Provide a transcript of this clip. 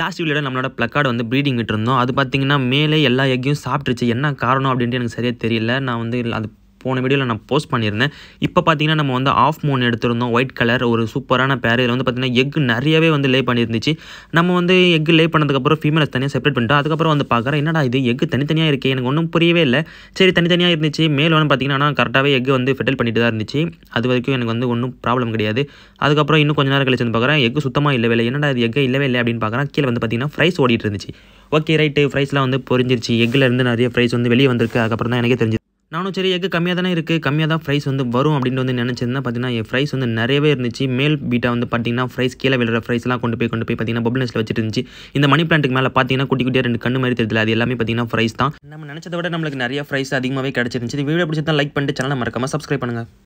Last வீடியோட நம்மளோட placard வந்து ப்ரீடிங் விட்டுருந்தோம். அது பார்த்திங்கன்னா மேலே எல்லா எக்கையும் சாப்பிட்ருச்சு என்ன காரணம் அப்படின்ட்டு எனக்கு சரியாக தெரியல. நான் வந்து அது போன வீடியோவில் நான் போஸ்ட் பண்ணியிருந்தேன். இப்போ பார்த்தீங்கன்னா நம்ம வந்து ஆஃப் மூன் எடுத்திருந்தோம். ஒயிட் கலர் ஒரு சூப்பரான பேர் இதில் வந்து பார்த்தீங்கன்னா எக் நிறையவே வந்து லே பண்ணியிருந்துச்சு. நம்ம வந்து எக் லே பண்ணதுக்கப்புறம் ஃபீமேல்ஸ் தனியாக செப்பரேட் பண்ணிட்டோம். அதுக்கப்புறம் வந்து பார்க்குறேன் என்னடா இது? எக் தனித்தனியாக இருக்குது எனக்கு ஒன்றும் புரியவே இல்லை. சரி தனித்தனியாக இருந்துச்சு. மேல் வந்து பார்த்தீங்கன்னா கரெக்டாகவே எக் வந்து ஃபெட்டல் பண்ணிட்டு தான் இருந்துச்சு. அது வரைக்கும் எனக்கு வந்து ஒன்றும் ப்ராப்ளம் கிடையாது. அதுக்கப்புறம் இன்னும் கொஞ்ச நேரம் கழிச்சு வந்து பார்க்குறேன் எக் சுத்தமாக இல்லவே இல்லை. என்னடா இது? எக் இல்லவே இல்லை. அப்படின்னு பார்க்குறேன். கீழே வந்து பார்த்தீங்கன்னா ஃப்ரைஸ் ஓடிட்டு இருந்துச்சு. ஓகே ரைட்டு ஃப்ரைஸ்லாம் வந்து பொரிஞ்சிருச்சு. எக்கில் இருந்து நிறைய ஃப்ரைஸ் வந்து வெளியே வந்திருக்கு. அதுக்கப்புறம் தான் எனக்கே தெரிஞ்சு நானும் சரி எக்கு கம்மியாக தானே இருக்குது கம்மியாக தான் ப்ரைஸ் வந்து வரும் அப்படின்னு வந்து நினச்சிருந்தேன். பார்த்தீங்கன்னா என் ப்ரைஸ் வந்து நிறையவே இருந்துச்சு. மேல் பீட்டா வந்து பார்த்தீங்கன்னா ஃப்ரைஸ் கீழே விழுற ஃப்ரைஸ்லாம் கொண்டு போய் கொண்டு போய் பார்த்தீங்கன்னா பப்ளினஸில் வச்சுட்டு இருந்துச்சு. இந்த மணி பிளான்ட்டுக்கு மேலே பார்த்தீங்கன்னா குட்டி குட்டியாக ரெண்டு கண்ணு மாதிரி தெரியல அது எல்லாமே பார்த்தீங்கன்னா ஃப்ரைஸ் தான். நம்ம நினச்சதை விட நம்மளுக்கு நிறைய ஃப்ரைஸ் அதிகமாகவே கிடச்சிருந்துச்சு. இந்த வீடியோ பிடிச்சதான் லைக் பண்ணிட்டு சேனலை மறக்காமல் சப்ஸ்கிரைப் பண்ணுங்கள்